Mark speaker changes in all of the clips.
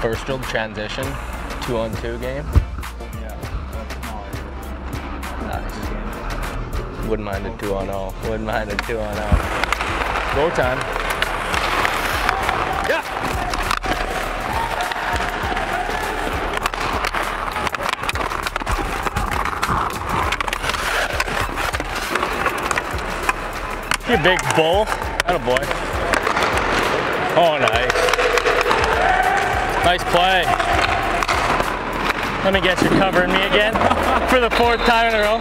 Speaker 1: First drill transition, two on two game. Nice. Wouldn't mind a two on all. Wouldn't mind a two on all. Go time. Yeah. You big bull. That a boy. Oh, nice. Nice play. Let me get you covering me again for the fourth time in a row.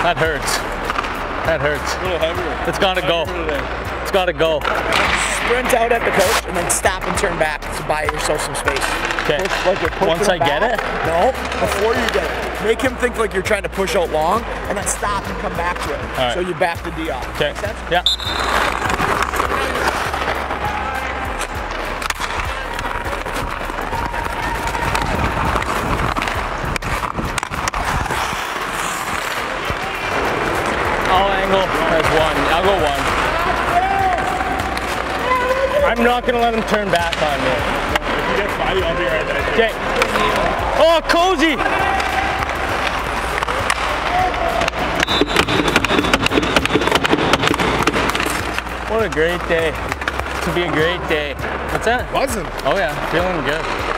Speaker 1: That hurts. That hurts.
Speaker 2: A little heavier.
Speaker 1: It's gotta go.
Speaker 2: Today.
Speaker 1: It's gotta go.
Speaker 3: Sprint out at the coach and then stop and turn back to buy yourself some space.
Speaker 1: Okay.
Speaker 3: Push like
Speaker 1: Once I
Speaker 3: him
Speaker 1: get it,
Speaker 3: No, before you get it. Make him think like you're trying to push out long and then stop and come back to it.
Speaker 1: right.
Speaker 3: So you back the D off.
Speaker 1: Okay.
Speaker 3: Make sense?
Speaker 1: Yeah. I'll angle as one. I'll go one. I'm not gonna let him turn back on me.
Speaker 2: If you get five, I'll be right there.
Speaker 1: Okay. Oh, cozy. What a great day. To be a great day. What's that?
Speaker 2: Wasn't.
Speaker 1: Oh yeah, feeling good.